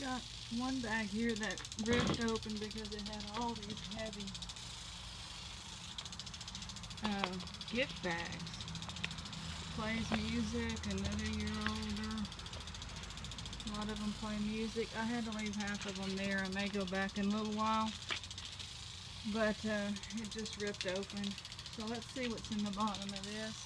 Got one bag here that ripped open because it had all these heavy uh, gift bags. Plays music, another year older. A lot of them play music. I had to leave half of them there. I may go back in a little while. But uh, it just ripped open. So let's see what's in the bottom of this.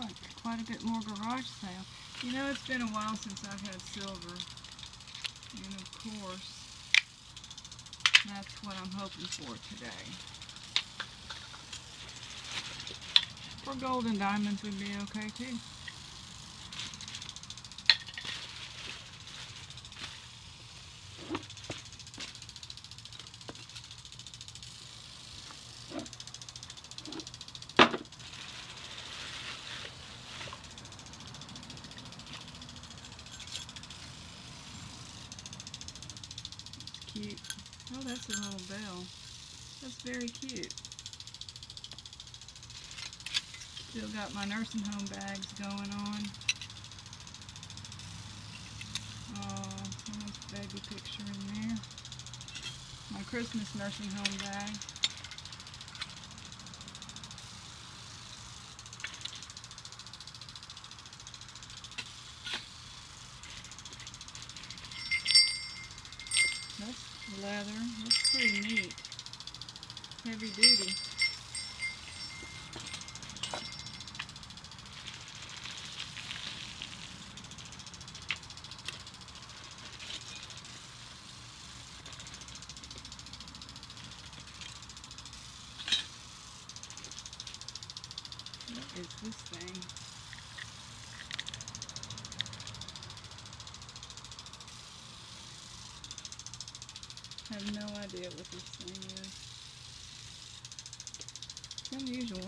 Like quite a bit more garage sale. You know, it's been a while since I've had silver. And of course, that's what I'm hoping for today. For gold and diamonds would be okay too. cute. A little bell. That's very cute. Still got my nursing home bags going on. Oh, nice baby picture in there. My Christmas nursing home bag. That's. That's pretty neat. Heavy duty. What is this thing? I have no idea what this thing is. Unusual.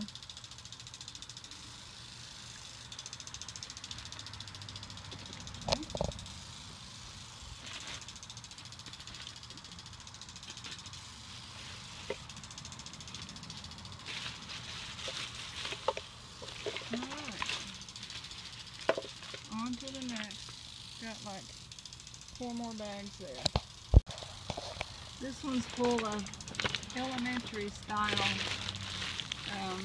Alright. On to the next. Got like four more bags there. This one's full of elementary style um,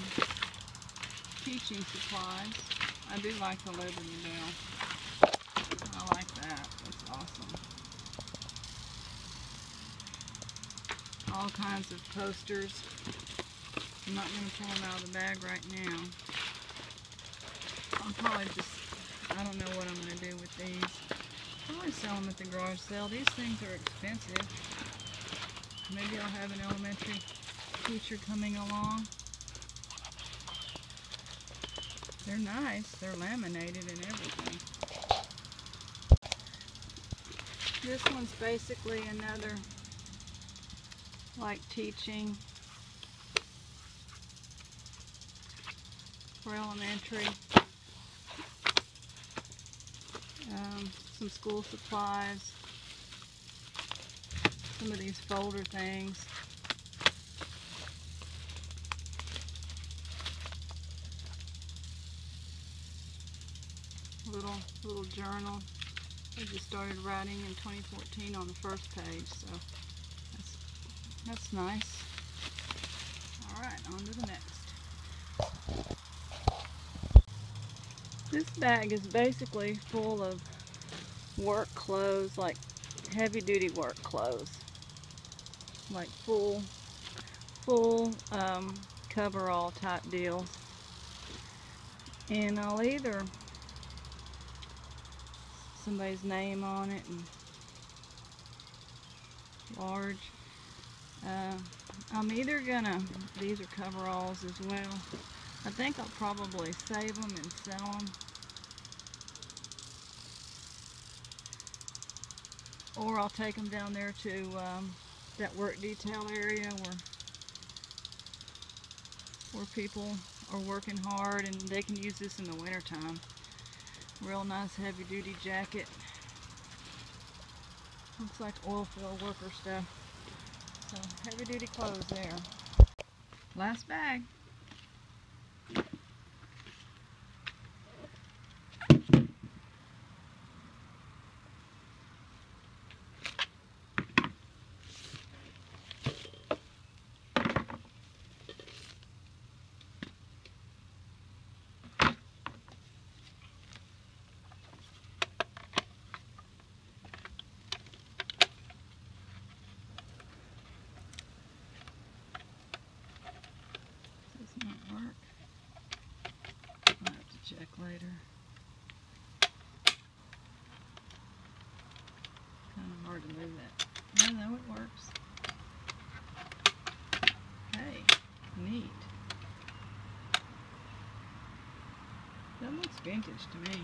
teaching supplies. I do like the Liberty Bell. I like that. That's awesome. All kinds of posters. I'm not going to pull them out of the bag right now. I'll probably just, I don't know what I'm going to do with these. Probably sell them at the garage sale. These things are expensive. Maybe I'll have an elementary teacher coming along. They're nice. They're laminated and everything. This one's basically another like teaching for elementary. Um, some school supplies some of these folder things. Little little journal. I just started writing in 2014 on the first page, so that's that's nice. All right, on to the next. This bag is basically full of work clothes, like heavy duty work clothes like full full um, coverall type deals and I'll either somebody's name on it and large. Uh, I'm either gonna these are coveralls as well. I think I'll probably save them and sell them or I'll take them down there to um, that work detail area where where people are working hard and they can use this in the winter time. Real nice heavy duty jacket. Looks like oil field worker stuff. So heavy duty clothes there. Last bag. Later. Kind of hard to move that. No, no, it works. Hey, neat. That looks vintage to me.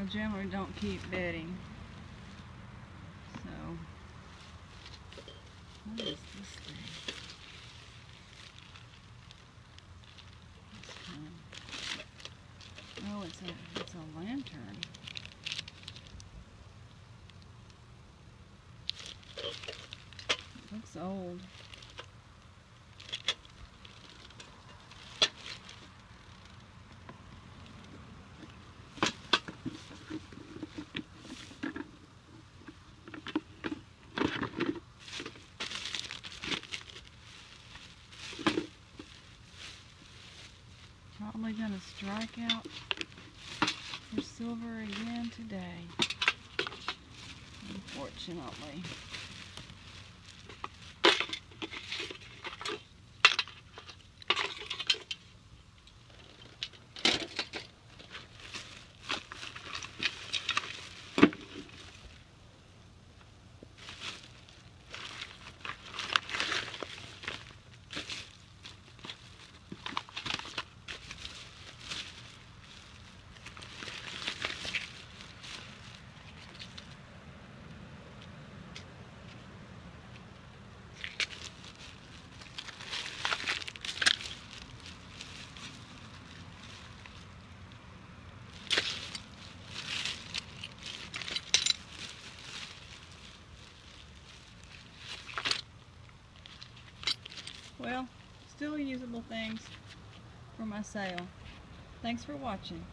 I generally don't keep bedding. So, what is this thing? This kind- Oh, it's a it's a lantern. It looks old. Probably gonna strike out for silver again today. Unfortunately. Well, still usable things for my sale. Thanks for watching.